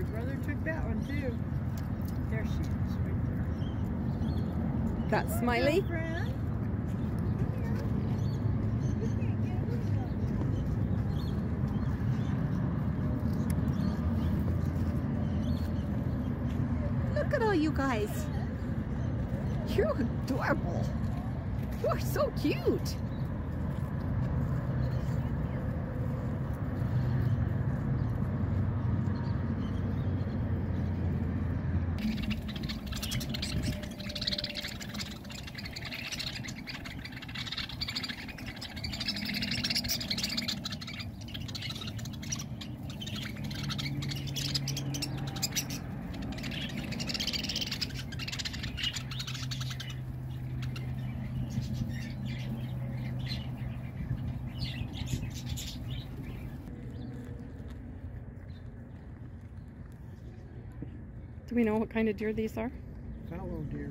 your brother took that one too. There she is, right there. That smiley. Look at all you guys. You're adorable. You're so cute. Do we know what kind of deer these are? Fallow deer.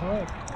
That's.